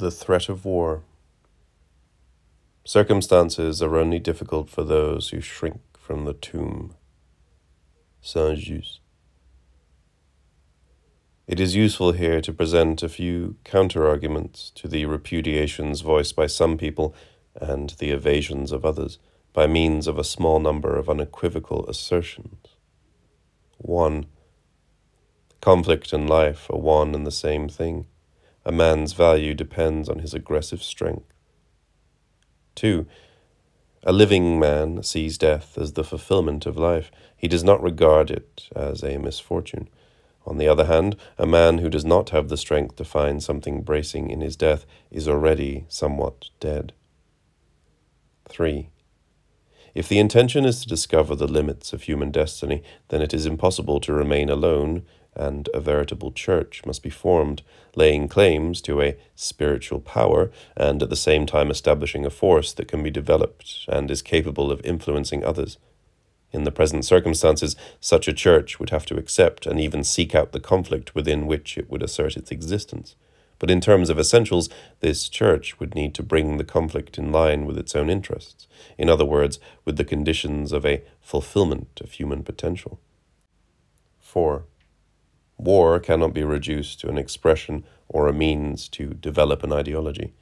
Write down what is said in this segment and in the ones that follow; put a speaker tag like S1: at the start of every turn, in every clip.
S1: The threat of war. Circumstances are only difficult for those who shrink from the tomb. Saint Just. It is useful here to present a few counter-arguments to the repudiations voiced by some people and the evasions of others by means of a small number of unequivocal assertions. 1. Conflict and life are one and the same thing. A man's value depends on his aggressive strength. 2. A living man sees death as the fulfillment of life. He does not regard it as a misfortune. On the other hand, a man who does not have the strength to find something bracing in his death is already somewhat dead. 3. If the intention is to discover the limits of human destiny, then it is impossible to remain alone and a veritable church must be formed, laying claims to a spiritual power and at the same time establishing a force that can be developed and is capable of influencing others. In the present circumstances, such a church would have to accept and even seek out the conflict within which it would assert its existence. But in terms of essentials, this church would need to bring the conflict in line with its own interests, in other words, with the conditions of a fulfillment of human potential. 4. War cannot be reduced to an expression or a means to develop an ideology,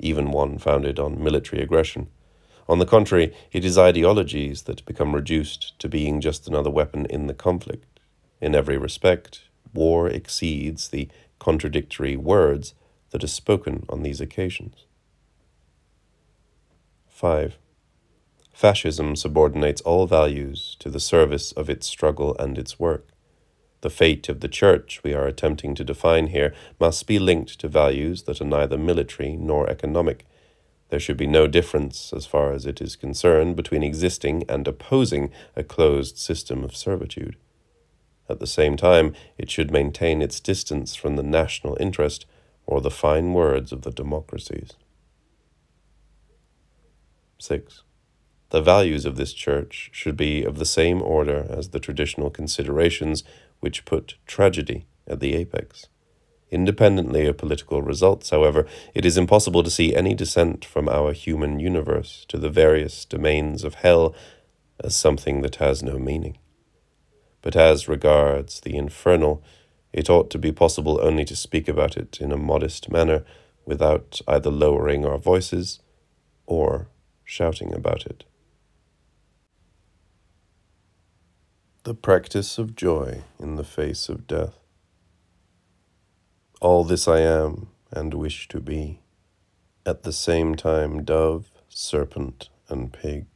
S1: even one founded on military aggression. On the contrary, it is ideologies that become reduced to being just another weapon in the conflict. In every respect, war exceeds the contradictory words that are spoken on these occasions. 5. Fascism subordinates all values to the service of its struggle and its work. The fate of the Church we are attempting to define here must be linked to values that are neither military nor economic. There should be no difference, as far as it is concerned, between existing and opposing a closed system of servitude. At the same time, it should maintain its distance from the national interest or the fine words of the democracies. 6. The values of this church should be of the same order as the traditional considerations which put tragedy at the apex. Independently of political results, however, it is impossible to see any descent from our human universe to the various domains of hell as something that has no meaning. But as regards the infernal, it ought to be possible only to speak about it in a modest manner without either lowering our voices or shouting about it. The practice of joy in the face of death. All this I am and wish to be, at the same time dove, serpent, and pig.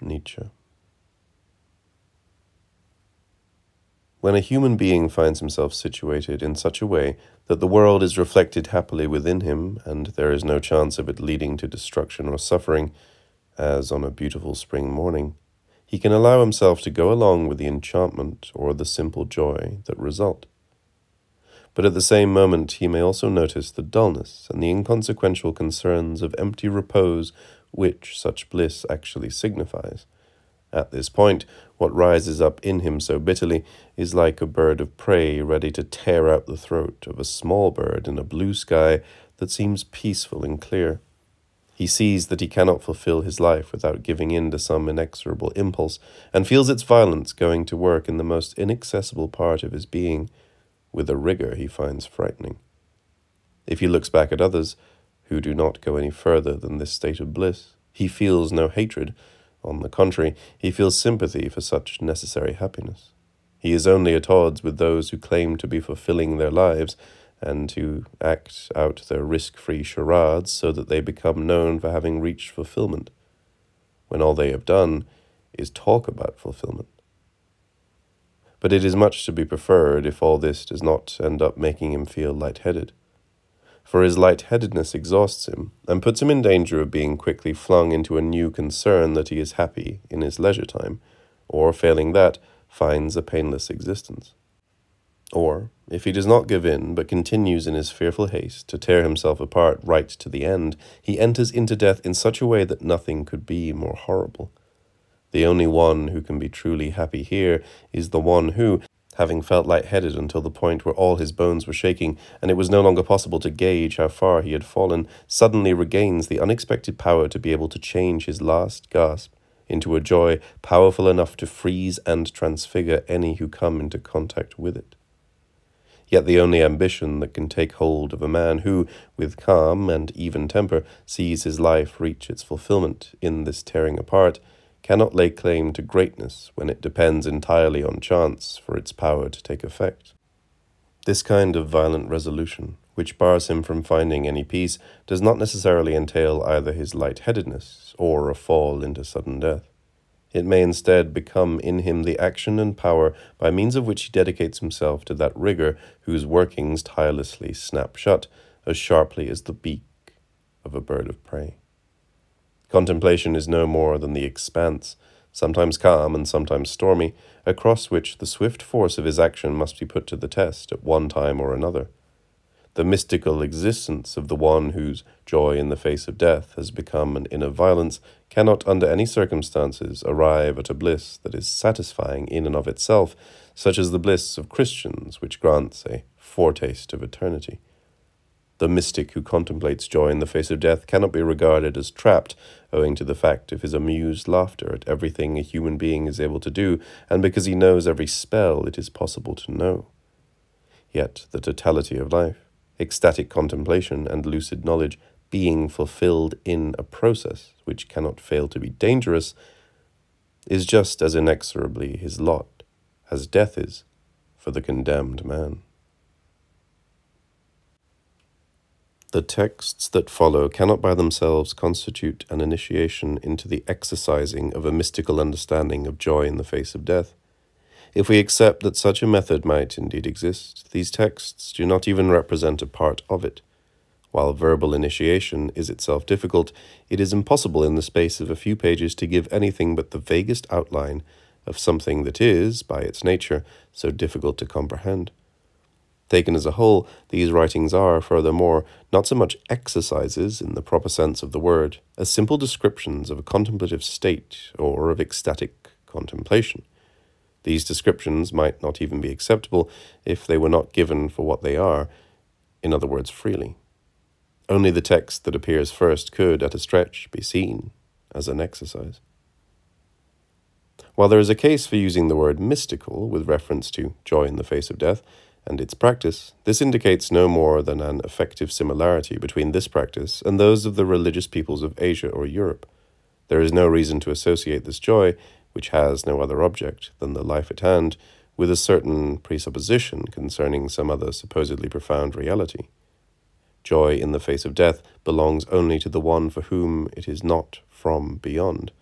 S1: Nietzsche. When a human being finds himself situated in such a way that the world is reflected happily within him, and there is no chance of it leading to destruction or suffering, as on a beautiful spring morning, he can allow himself to go along with the enchantment or the simple joy that result. But at the same moment, he may also notice the dullness and the inconsequential concerns of empty repose which such bliss actually signifies. At this point, what rises up in him so bitterly is like a bird of prey ready to tear out the throat of a small bird in a blue sky that seems peaceful and clear. He sees that he cannot fulfill his life without giving in to some inexorable impulse, and feels its violence going to work in the most inaccessible part of his being, with a rigor he finds frightening. If he looks back at others, who do not go any further than this state of bliss, he feels no hatred. On the contrary, he feels sympathy for such necessary happiness. He is only at odds with those who claim to be fulfilling their lives and to act out their risk free charades so that they become known for having reached fulfillment, when all they have done is talk about fulfillment. But it is much to be preferred if all this does not end up making him feel light-headed. For his light-headedness exhausts him and puts him in danger of being quickly flung into a new concern that he is happy in his leisure time, or, failing that, finds a painless existence. Or, if he does not give in, but continues in his fearful haste to tear himself apart right to the end, he enters into death in such a way that nothing could be more horrible. The only one who can be truly happy here is the one who, having felt light-headed until the point where all his bones were shaking and it was no longer possible to gauge how far he had fallen, suddenly regains the unexpected power to be able to change his last gasp into a joy powerful enough to freeze and transfigure any who come into contact with it. Yet the only ambition that can take hold of a man who, with calm and even temper, sees his life reach its fulfillment in this tearing apart, cannot lay claim to greatness when it depends entirely on chance for its power to take effect. This kind of violent resolution, which bars him from finding any peace, does not necessarily entail either his light-headedness or a fall into sudden death. It may instead become in him the action and power by means of which he dedicates himself to that rigour whose workings tirelessly snap shut as sharply as the beak of a bird of prey. Contemplation is no more than the expanse, sometimes calm and sometimes stormy, across which the swift force of his action must be put to the test at one time or another. The mystical existence of the one whose joy in the face of death has become an inner violence cannot under any circumstances arrive at a bliss that is satisfying in and of itself, such as the bliss of Christians, which grants a foretaste of eternity. The mystic who contemplates joy in the face of death cannot be regarded as trapped, owing to the fact of his amused laughter at everything a human being is able to do, and because he knows every spell it is possible to know. Yet the totality of life, ecstatic contemplation, and lucid knowledge being fulfilled in a process which cannot fail to be dangerous, is just as inexorably his lot as death is for the condemned man. The texts that follow cannot by themselves constitute an initiation into the exercising of a mystical understanding of joy in the face of death. If we accept that such a method might indeed exist, these texts do not even represent a part of it. While verbal initiation is itself difficult, it is impossible in the space of a few pages to give anything but the vaguest outline of something that is, by its nature, so difficult to comprehend. Taken as a whole, these writings are, furthermore, not so much exercises in the proper sense of the word, as simple descriptions of a contemplative state or of ecstatic contemplation. These descriptions might not even be acceptable if they were not given for what they are, in other words, freely. Only the text that appears first could, at a stretch, be seen as an exercise. While there is a case for using the word mystical with reference to joy in the face of death, and its practice, this indicates no more than an effective similarity between this practice and those of the religious peoples of Asia or Europe. There is no reason to associate this joy, which has no other object than the life at hand, with a certain presupposition concerning some other supposedly profound reality. Joy in the face of death belongs only to the one for whom it is not from beyond.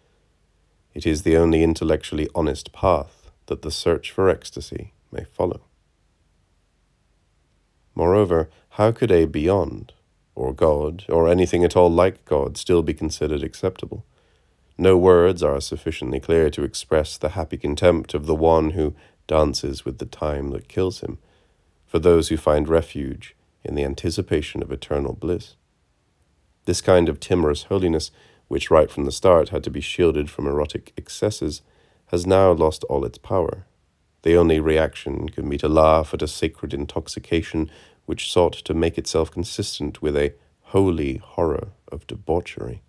S1: It is the only intellectually honest path that the search for ecstasy may follow. Moreover, how could a beyond, or God, or anything at all like God, still be considered acceptable? No words are sufficiently clear to express the happy contempt of the one who dances with the time that kills him, for those who find refuge in the anticipation of eternal bliss. This kind of timorous holiness, which right from the start had to be shielded from erotic excesses, has now lost all its power the only reaction can be to laugh at a sacred intoxication which sought to make itself consistent with a holy horror of debauchery.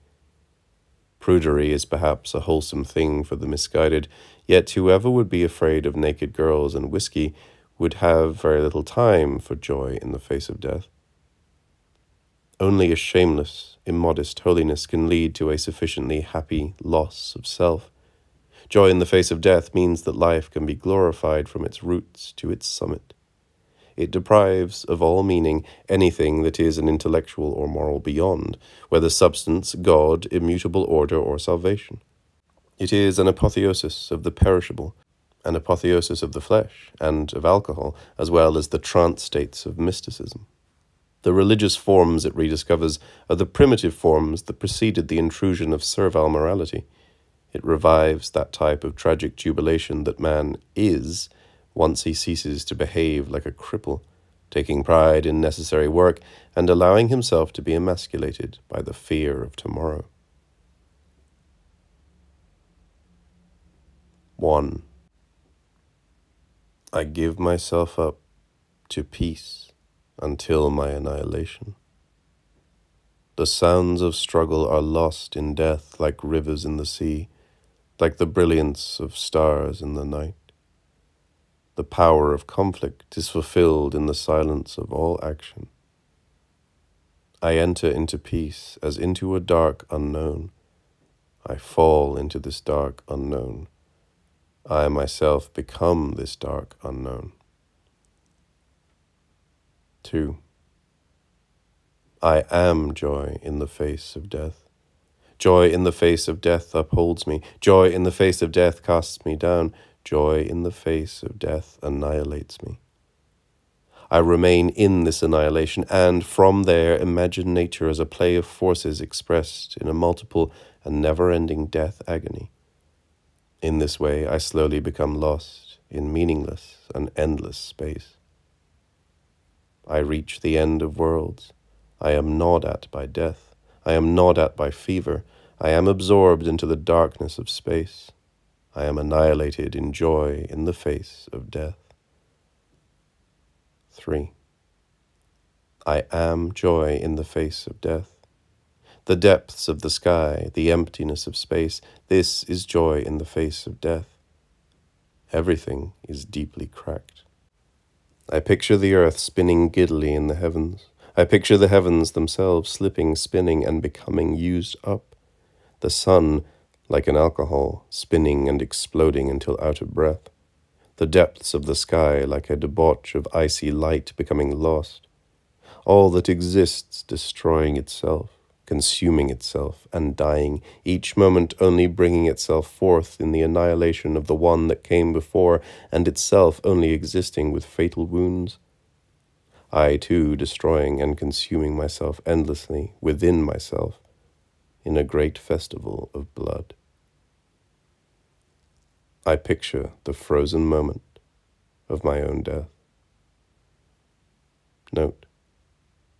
S1: Prudery is perhaps a wholesome thing for the misguided, yet whoever would be afraid of naked girls and whiskey would have very little time for joy in the face of death. Only a shameless, immodest holiness can lead to a sufficiently happy loss of self. Joy in the face of death means that life can be glorified from its roots to its summit. It deprives of all meaning anything that is an intellectual or moral beyond, whether substance, God, immutable order, or salvation. It is an apotheosis of the perishable, an apotheosis of the flesh and of alcohol, as well as the trance states of mysticism. The religious forms it rediscovers are the primitive forms that preceded the intrusion of servile morality. It revives that type of tragic jubilation that man is once he ceases to behave like a cripple, taking pride in necessary work and allowing himself to be emasculated by the fear of tomorrow. 1. I give myself up to peace until my annihilation. The sounds of struggle are lost in death like rivers in the sea, like the brilliance of stars in the night. The power of conflict is fulfilled in the silence of all action. I enter into peace as into a dark unknown. I fall into this dark unknown. I myself become this dark unknown. 2. I am joy in the face of death. Joy in the face of death upholds me. Joy in the face of death casts me down. Joy in the face of death annihilates me. I remain in this annihilation, and from there imagine nature as a play of forces expressed in a multiple and never ending death agony. In this way, I slowly become lost in meaningless and endless space. I reach the end of worlds. I am gnawed at by death. I am gnawed at by fever. I am absorbed into the darkness of space. I am annihilated in joy in the face of death. 3. I am joy in the face of death. The depths of the sky, the emptiness of space, this is joy in the face of death. Everything is deeply cracked. I picture the earth spinning giddily in the heavens. I picture the heavens themselves slipping, spinning, and becoming used up. The sun, like an alcohol, spinning and exploding until out of breath. The depths of the sky, like a debauch of icy light, becoming lost. All that exists destroying itself, consuming itself, and dying, each moment only bringing itself forth in the annihilation of the one that came before, and itself only existing with fatal wounds. I too destroying and consuming myself endlessly within myself in a great festival of blood. I picture the frozen moment of my own death. Note,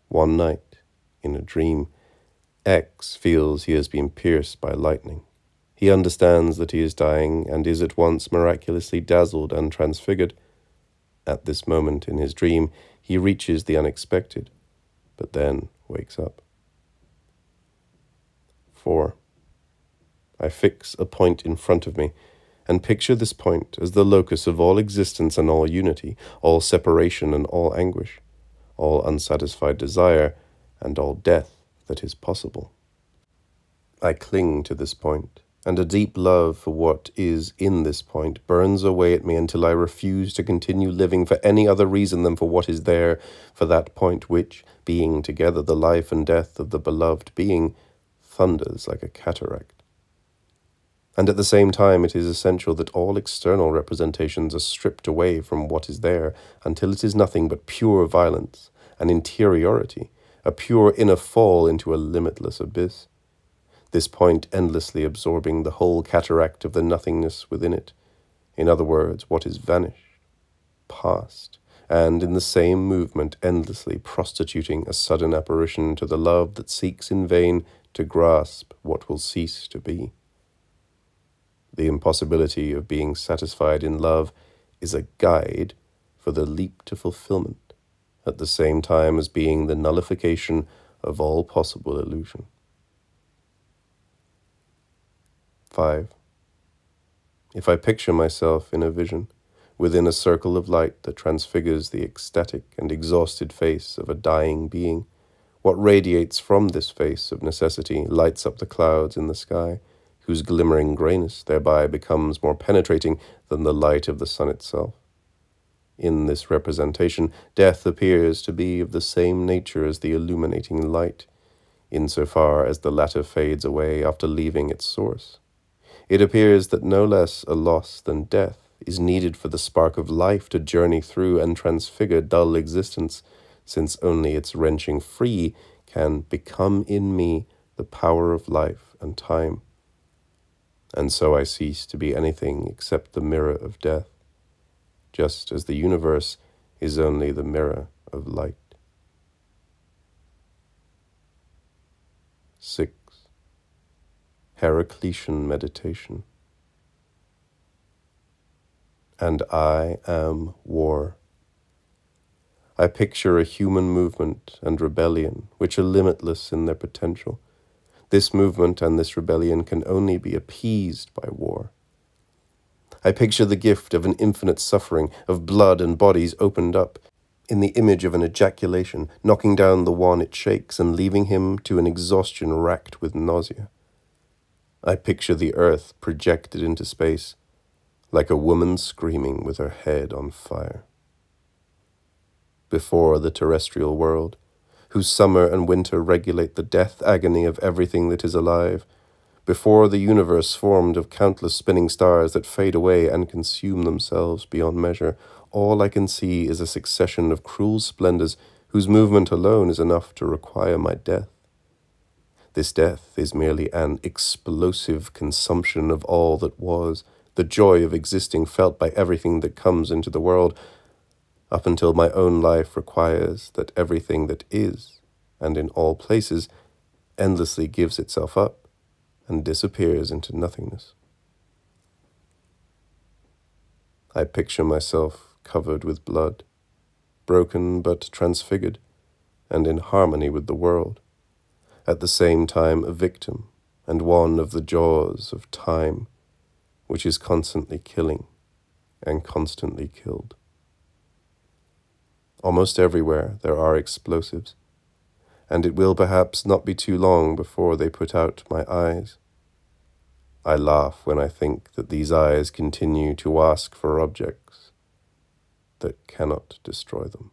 S1: one night, in a dream, X feels he has been pierced by lightning. He understands that he is dying and is at once miraculously dazzled and transfigured. At this moment in his dream, he reaches the unexpected, but then wakes up. 4. I fix a point in front of me and picture this point as the locus of all existence and all unity, all separation and all anguish, all unsatisfied desire and all death that is possible. I cling to this point, and a deep love for what is in this point burns away at me until I refuse to continue living for any other reason than for what is there, for that point which, being together the life and death of the beloved being, thunders like a cataract. And at the same time, it is essential that all external representations are stripped away from what is there until it is nothing but pure violence, an interiority, a pure inner fall into a limitless abyss this point endlessly absorbing the whole cataract of the nothingness within it. In other words, what is vanished, past, and in the same movement endlessly prostituting a sudden apparition to the love that seeks in vain to grasp what will cease to be. The impossibility of being satisfied in love is a guide for the leap to fulfillment, at the same time as being the nullification of all possible illusion. 5. If I picture myself in a vision, within a circle of light that transfigures the ecstatic and exhausted face of a dying being, what radiates from this face of necessity lights up the clouds in the sky, whose glimmering grayness thereby becomes more penetrating than the light of the sun itself. In this representation, death appears to be of the same nature as the illuminating light, insofar as the latter fades away after leaving its source. It appears that no less a loss than death is needed for the spark of life to journey through and transfigure dull existence, since only its wrenching free can become in me the power of life and time. And so I cease to be anything except the mirror of death, just as the universe is only the mirror of light. 6. Heraclitean meditation. and I am war. I picture a human movement and rebellion which are limitless in their potential. This movement and this rebellion can only be appeased by war. I picture the gift of an infinite suffering, of blood and bodies opened up, in the image of an ejaculation, knocking down the one it shakes and leaving him to an exhaustion racked with nausea. I picture the earth projected into space, like a woman screaming with her head on fire. Before the terrestrial world, whose summer and winter regulate the death agony of everything that is alive, before the universe formed of countless spinning stars that fade away and consume themselves beyond measure, all I can see is a succession of cruel splendors whose movement alone is enough to require my death. This death is merely an explosive consumption of all that was, the joy of existing felt by everything that comes into the world, up until my own life requires that everything that is, and in all places, endlessly gives itself up and disappears into nothingness. I picture myself covered with blood, broken but transfigured, and in harmony with the world, at the same time a victim and one of the jaws of time, which is constantly killing and constantly killed. Almost everywhere there are explosives and it will perhaps not be too long before they put out my eyes. I laugh when I think that these eyes continue to ask for objects that cannot destroy them.